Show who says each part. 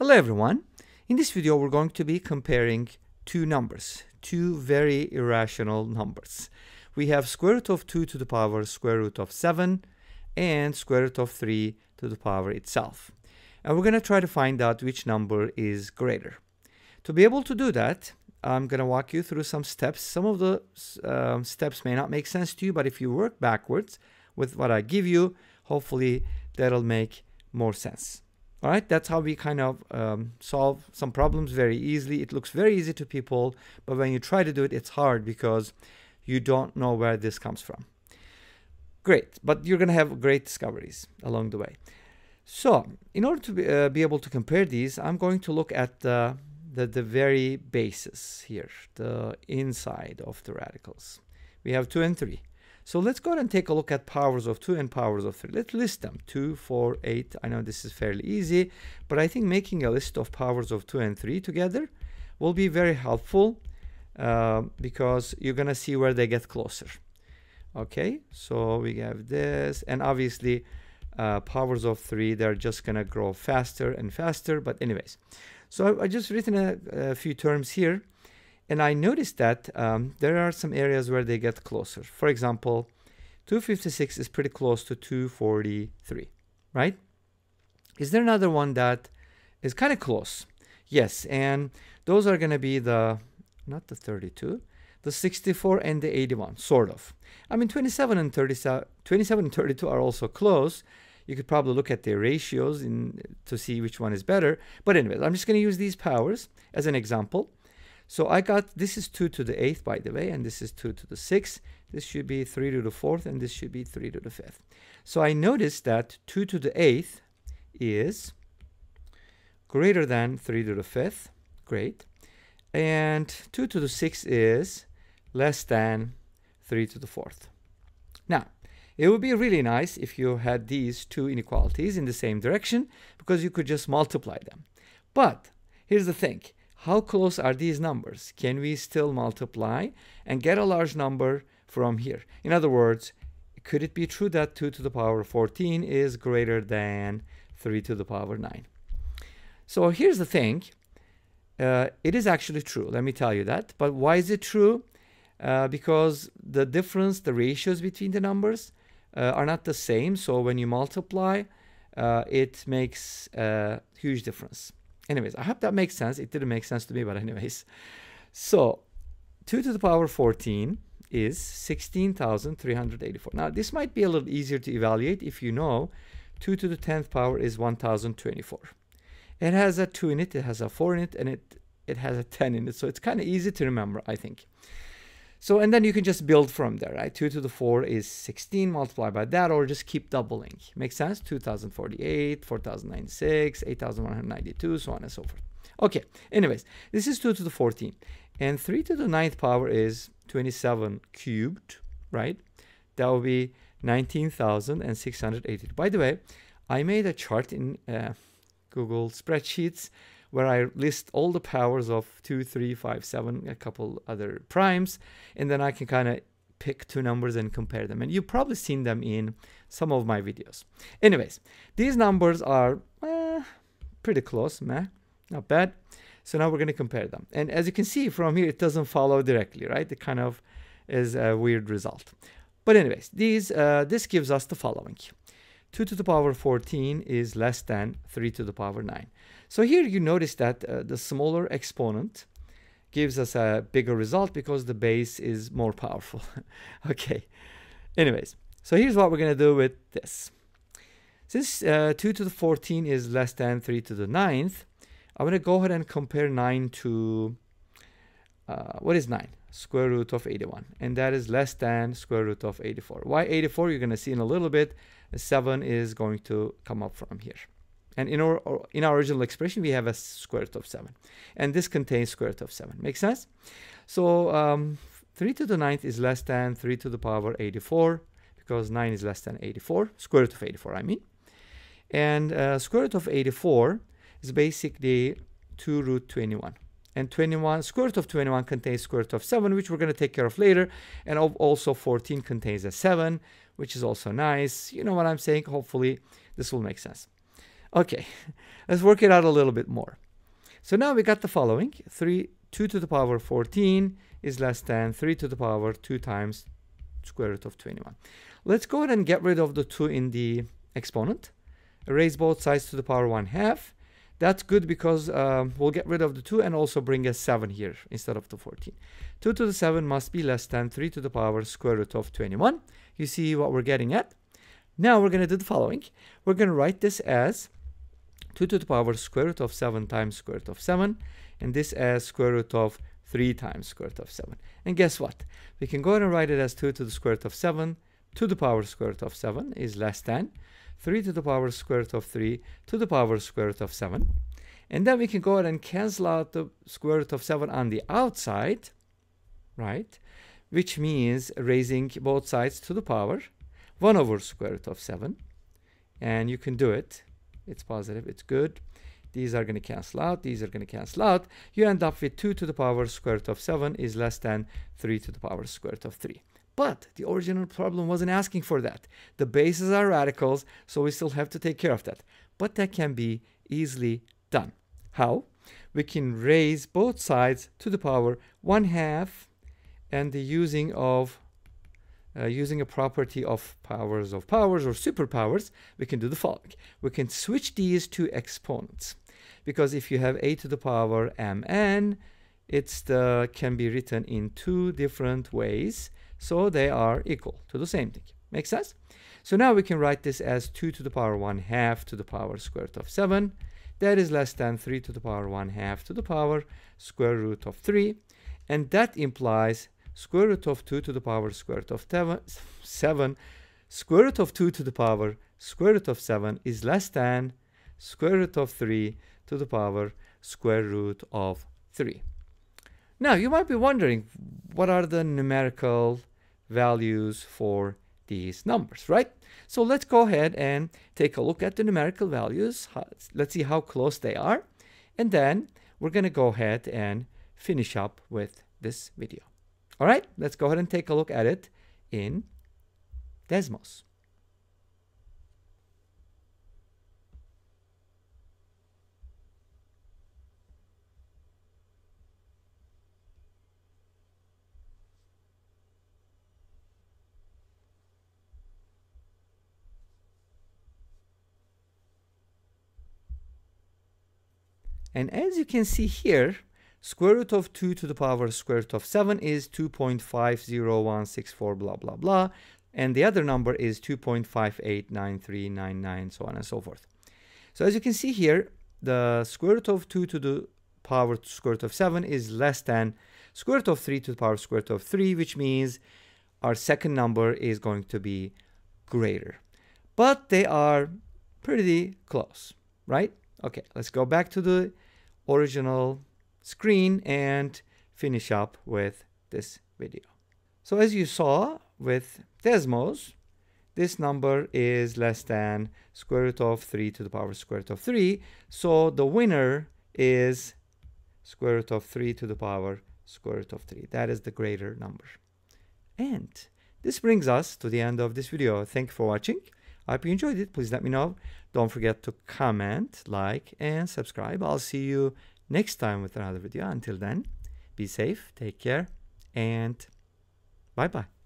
Speaker 1: Hello everyone. In this video we're going to be comparing two numbers, two very irrational numbers. We have square root of 2 to the power square root of 7 and square root of 3 to the power itself. And we're going to try to find out which number is greater. To be able to do that, I'm going to walk you through some steps. Some of the uh, steps may not make sense to you, but if you work backwards with what I give you, hopefully that'll make more sense. All right, that's how we kind of um, solve some problems very easily. It looks very easy to people, but when you try to do it, it's hard because you don't know where this comes from. Great, but you're going to have great discoveries along the way. So, in order to be, uh, be able to compare these, I'm going to look at the, the, the very basis here, the inside of the radicals. We have 2 and 3. So let's go ahead and take a look at powers of 2 and powers of 3. Let's list them. 2, 4, 8. I know this is fairly easy, but I think making a list of powers of 2 and 3 together will be very helpful uh, because you're going to see where they get closer. Okay, so we have this, and obviously uh, powers of 3, they're just going to grow faster and faster. But anyways, so I, I just written a, a few terms here. And I noticed that um, there are some areas where they get closer. For example, 256 is pretty close to 243, right? Is there another one that is kind of close? Yes, and those are going to be the, not the 32, the 64 and the 81, sort of. I mean, 27 and 37, 27 and 32 are also close. You could probably look at their ratios in, to see which one is better. But anyway, I'm just going to use these powers as an example. So I got, this is 2 to the 8th, by the way, and this is 2 to the 6th. This should be 3 to the 4th, and this should be 3 to the 5th. So I noticed that 2 to the 8th is greater than 3 to the 5th. Great. And 2 to the 6th is less than 3 to the 4th. Now, it would be really nice if you had these two inequalities in the same direction because you could just multiply them. But here's the thing how close are these numbers? Can we still multiply and get a large number from here? In other words, could it be true that 2 to the power 14 is greater than 3 to the power 9? So here's the thing. Uh, it is actually true, let me tell you that. But why is it true? Uh, because the difference, the ratios between the numbers uh, are not the same. So when you multiply, uh, it makes a huge difference. Anyways, I hope that makes sense. It didn't make sense to me, but anyways. So 2 to the power 14 is 16,384. Now, this might be a little easier to evaluate if you know 2 to the 10th power is 1,024. It has a 2 in it, it has a 4 in it, and it, it has a 10 in it. So it's kind of easy to remember, I think. So, and then you can just build from there, right? 2 to the 4 is 16 multiplied by that, or just keep doubling. Makes sense? 2048, 4096, 8192, so on and so forth. Okay, anyways, this is 2 to the 14. And 3 to the 9th power is 27 cubed, right? That will be 19,680. By the way, I made a chart in uh, Google Spreadsheets where I list all the powers of 2, 3, 5, 7, a couple other primes, and then I can kind of pick two numbers and compare them. And you've probably seen them in some of my videos. Anyways, these numbers are eh, pretty close, meh, not bad. So now we're going to compare them. And as you can see from here, it doesn't follow directly, right? It kind of is a weird result. But anyways, these uh, this gives us the following. 2 to the power 14 is less than 3 to the power 9. So here you notice that uh, the smaller exponent gives us a bigger result because the base is more powerful. okay, anyways, so here's what we're going to do with this. Since uh, 2 to the 14 is less than 3 to the 9th, I'm going to go ahead and compare 9 to, uh, what is 9? Square root of 81. And that is less than square root of 84. Why 84? You're going to see in a little bit. 7 is going to come up from here. And in our, in our original expression, we have a square root of 7. And this contains square root of 7. Makes sense? So um, 3 to the 9th is less than 3 to the power 84 because 9 is less than 84. Square root of 84, I mean. And uh, square root of 84 is basically 2 root 21. And 21, square root of 21 contains square root of 7, which we're going to take care of later. And also 14 contains a 7, which is also nice. You know what I'm saying? Hopefully this will make sense. Okay, let's work it out a little bit more. So now we got the following. 3, 2 to the power 14 is less than 3 to the power 2 times square root of 21. Let's go ahead and get rid of the 2 in the exponent. Erase both sides to the power 1 half. That's good because um, we'll get rid of the 2 and also bring a 7 here instead of the 14. 2 to the 7 must be less than 3 to the power square root of 21. You see what we're getting at? Now we're going to do the following. We're going to write this as 2 to the power square root of 7 times square root of 7 and this as square root of 3 times square root of 7. And guess what? We can go ahead and write it as 2 to the square root of 7 to the power square root of 7 is less than 3 to the power square root of 3 to the power square root of 7. And then we can go ahead and cancel out the square root of 7 on the outside, right? Which means raising both sides to the power 1 over square root of 7. And you can do it. It's positive, it's good. These are going to cancel out. These are going to cancel out. You end up with 2 to the power square root of 7 is less than 3 to the power square root of 3. But the original problem wasn't asking for that. The bases are radicals, so we still have to take care of that. But that can be easily done. How? We can raise both sides to the power 1 half and the using of uh, using a property of powers of powers or superpowers, we can do the following. We can switch these to exponents. Because if you have a to the power mn, it's the, can be written in two different ways. So they are equal to the same thing. Make sense? So now we can write this as 2 to the power 1 half to the power square root of 7. That is less than 3 to the power 1 half to the power square root of 3. And that implies square root of 2 to the power square root of 7. Square root of 2 to the power square root of 7 is less than square root of 3 to the power square root of 3. Now you might be wondering what are the numerical values for these numbers, right? So let's go ahead and take a look at the numerical values. Let's see how close they are. And then we're going to go ahead and finish up with this video. All right, let's go ahead and take a look at it in Desmos. And as you can see here, square root of 2 to the power square root of 7 is 2.50164 blah blah blah. And the other number is 2.589399 so on and so forth. So as you can see here, the square root of 2 to the power square root of 7 is less than square root of 3 to the power square root of 3, which means our second number is going to be greater. But they are pretty close, right? Okay, let's go back to the original screen and finish up with this video. So as you saw with Desmos, this number is less than square root of 3 to the power square root of 3. So the winner is square root of 3 to the power square root of 3. That is the greater number. And this brings us to the end of this video. Thank you for watching. I hope you enjoyed it. Please let me know. Don't forget to comment, like, and subscribe. I'll see you next time with another video. Until then, be safe, take care, and bye-bye.